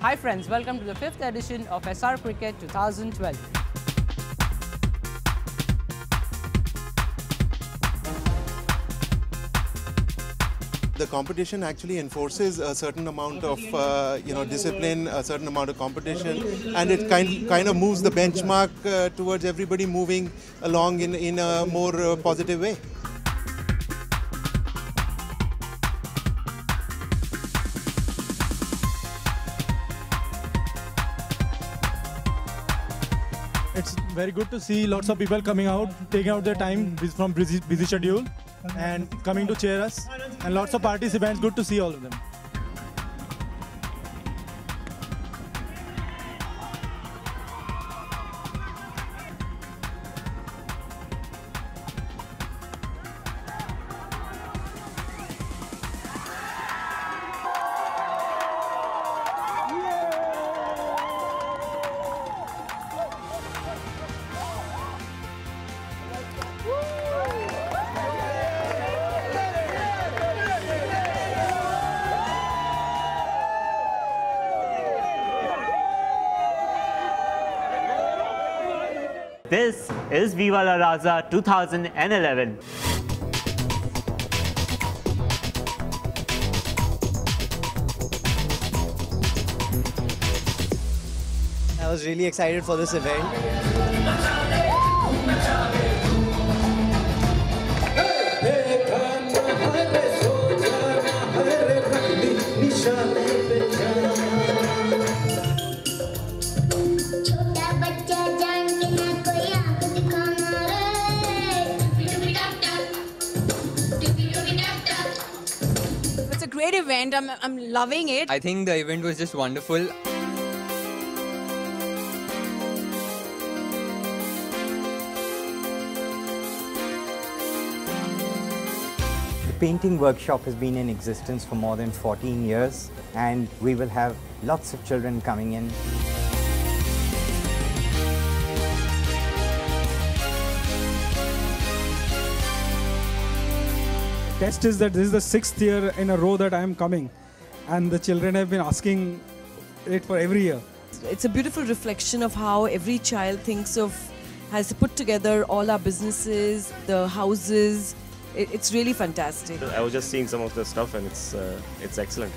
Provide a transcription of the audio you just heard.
Hi friends, welcome to the fifth edition of Essar Cricket 2012. The competition actually enforces a certain amount of uh, you know discipline, a certain amount of competition, and it kind kind of moves the benchmark uh, towards everybody moving along in in a more uh, positive way. It's very good to see lots of people coming out, taking out their time from busy, busy schedule and coming to cheer us. And lots of participants, good to see all of them. This is Viva La Raza 2011. I was really excited for this event. Great event. I'm, I'm loving it. I think the event was just wonderful. The painting workshop has been in existence for more than 14 years and we will have lots of children coming in. Test is that this is the sixth year in a row that I am coming and the children have been asking it for every year. It's a beautiful reflection of how every child thinks of, has put together all our businesses, the houses. It, it's really fantastic. I was just seeing some of the stuff and it's uh, it's excellent.